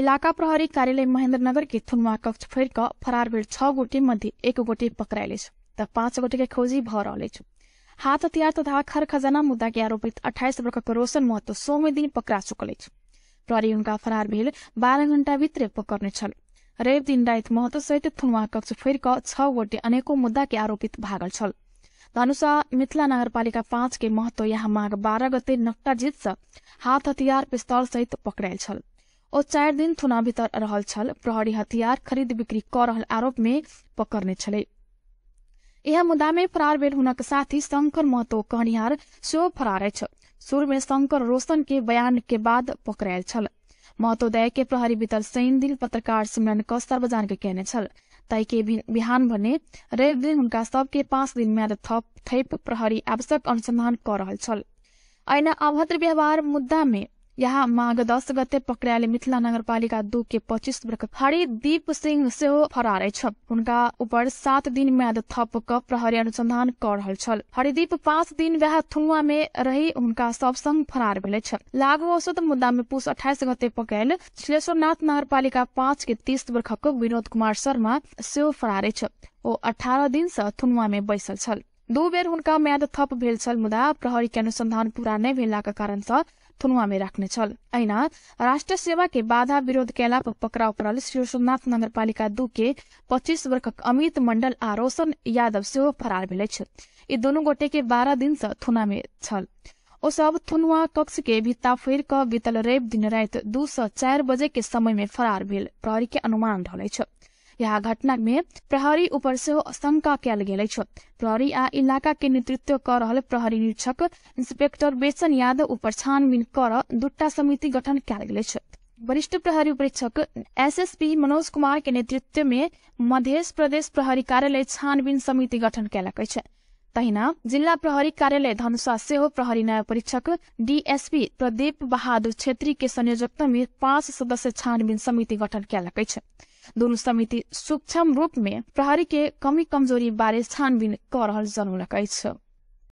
इलाका प्रहरी कार्यालय महेन्द्रनगर के थुनमा कक्ष फेर फरार भेल छ गोटे मध्ये एक गोटे पकड़ाइले छ त पाँच गोटे खोजी भ रहले छ हतियार तथा खर खजाना मुद्दा आरोपित अठाइस वर्षको रोशन महतो सोमै दिन पकड़ा चुकले छ प्रहरी उनका फरार भेल बाह्र घण्टा भित्रै पकर्ने छल। रेप दिन रात महतो सहित थुनमा कक्ष फेर छ गोटे अनेकौं मुद्दा आरोपित भागल छल। धनुषा मिथिला नगरपालिका पाँच के महत्व यहाँ माघ बाह्र गते नक्टा जित हाथ हतियार पिस्तौल सहित पकड़ायल छल। ओ चार दिन थुना भीतर रहल छल। प्रहरी हथियार खरीद बिक्री क रहल आरोप में पकड़ने छले। यह मुद्दा में फरार भेल हुनक साथी शंकर महतो कहनिहार सेहो फरार छ सुर में शंकर रोशन के बयान के बाद पकड़ायल छल। महतोदय के प्रहरी भीतर सैन दिल पत्रकार सिमरन क सार्वजनिक केने छल। तय के बिहान भने रेप दिन हुनका सबके पाँच दिन म्याद थप थैप प्रहरी आवश्यक अनुसंधान क रहल छल। ऐन अभद्र व्यवहार मुद्दा में यहाँ माघ दस गते पकड़ाले मिथिला नगरपालिका दू के पच्चीस हरिदीप सिंह सेहो फरार छ उनका ऊपर सात दिन म्याद थप क प्रहरी अनुसंधान क रहल छल। हरिदीप पाँच दिन व्याह थुनुआ में रही उनका सब संग फरार भेले छ लागू औषध मुद्दा में पुष अठाइस गते पकड़ायल श्लेश्वरनाथ नगरपालिका पाँच के तीस वर्षको विनोद कुमार शर्मा सेहो फरारे छ ओ अठारह दिन से थुनुआ में बैसल छल। दू बेर हुनका म्याद थप भेल छल मुदा प्रहरी के अनुसंधान पूरा नहीं भेलाका कारण सँ थुनुआ में राख्ने छल। ऐना राष्ट्र सेवा के बाधा विरोध केला पर पकड़ाव पड़ल श्री सोमनाथ नगरपालिका दू के पच्चीस वर्ष अमित मंडल आ रोशन यादव सेहो फरार भेले छ यी दुनू गोटे के बारह दिन से थुना में छल। ओ सब थुनुआ कक्ष के भित्ता फेर क बीतल रेप दिन रात दू से चार बजे के समय में फरार भेल। प्रहरी के अनुमान छ यह घटना में प्रहरी ऊपर से शंका कयल गेल प्रहरी आ इलाका के नेतृत्व क रहल प्रहरी निरीक्षक इंस्पेक्टर बेचन यादव ऊपर छानबीन कर दुट्टा समिति गठन कयल गेल वरिष्ठ प्रहरी परीक्षक एसएसपी मनोज कुमार के नेतृत्व में मध्य प्रदेश प्रहरी कार्यालय छानबीन समिति गठन कयलक छ तहिना जिल्ला प्रहरी कार्यालय धनुषा सेहो प्रहरी न्याय परीक्षक डीएसपी प्रदीप बहादुर छेत्री के संयोजकता में पांच सदस्य छानबीन समिति गठन कयलक छ दोनों समिति सूक्ष्म रूप में प्रहरी के कमी कमजोरी बारे छानबीन क रहल अछि।